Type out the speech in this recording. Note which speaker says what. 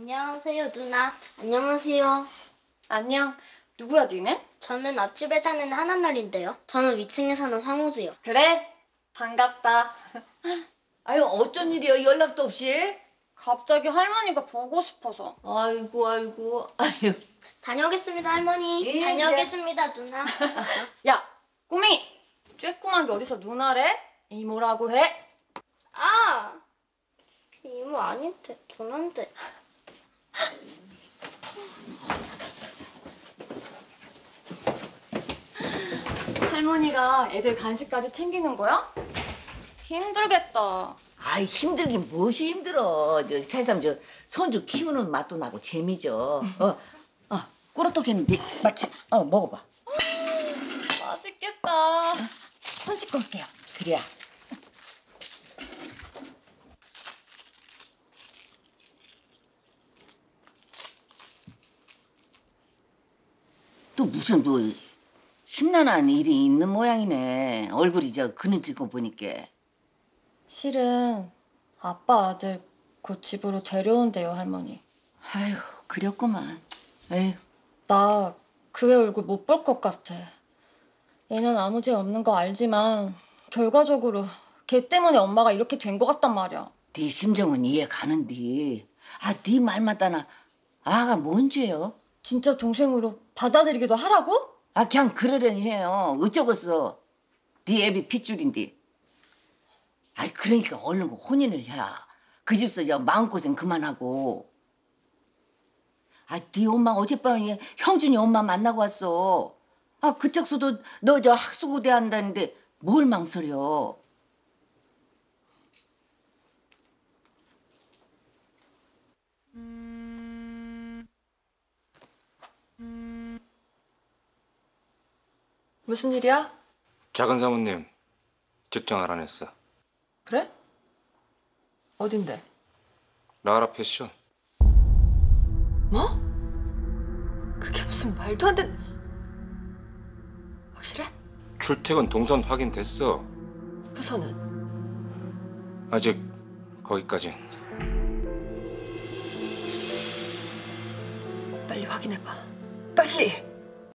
Speaker 1: 안녕하세요, 누나. 안녕하세요.
Speaker 2: 안녕. 누구야 니는?
Speaker 1: 저는 앞집에 사는 하나날인데요. 저는 위층에 사는 황우주요.
Speaker 2: 그래? 반갑다.
Speaker 3: 아유 어쩐 일이야 연락도 없이?
Speaker 2: 갑자기 할머니가 보고 싶어서.
Speaker 3: 아이고 아이고 아유
Speaker 1: 다녀오겠습니다, 할머니.
Speaker 3: 예,
Speaker 1: 다녀오겠습니다, 누나.
Speaker 2: 야, 꾸미! 쬐꾸만 게 어디서 누나래? 이모라고 해?
Speaker 1: 아! 이모 아닌데, 누난데.
Speaker 2: 할머니가 애들 간식까지 챙기는 거야? 힘들겠다.
Speaker 3: 아이 힘들긴 무엇이 힘들어 저 새삼 저 손주 키우는 맛도 나고 재미죠 어 어 꾸러떡했는데 마치 어 먹어봐
Speaker 2: 맛있겠다.
Speaker 3: 손 씻고 올게요 그래야 또 무슨 또 심란한 일이 있는 모양이네 얼굴이 저 그늘지고 보니까
Speaker 2: 실은 아빠 아들 곧 집으로 데려온대요, 할머니.
Speaker 3: 아휴 그렸구만 에휴
Speaker 2: 나그애 얼굴 못 볼 것 같아. 얘는 아무 죄 없는 거 알지만 결과적으로 걔 때문에 엄마가 이렇게 된 것 같단 말이야.
Speaker 3: 네 심정은 이해 가는디 아 네 말마다나 아가 뭔 죄요?
Speaker 2: 진짜 동생으로 받아들이기도 하라고?
Speaker 3: 아 그냥 그러려니 해요. 어쩌겠어 네 애비 핏줄인데. 아이 그러니까 얼른 혼인을 해그 집서 저 마음고생 그만하고. 아네 엄마 어젯밤에 형준이 엄마 만나고 왔어. 아 그쪽서도 너 저 학수고대 한다는데 뭘 망설여
Speaker 4: 무슨 일이야?
Speaker 5: 작은 사모님 직장 알아냈어
Speaker 4: 그래? 어딘데?
Speaker 5: 라라 패션
Speaker 4: 뭐? 그게 무슨 말도 안 돼. 확실해?
Speaker 5: 출퇴근 동선 확인됐어
Speaker 4: 부서는?
Speaker 5: 아직 거기까진
Speaker 4: 빨리 확인해봐. 빨리!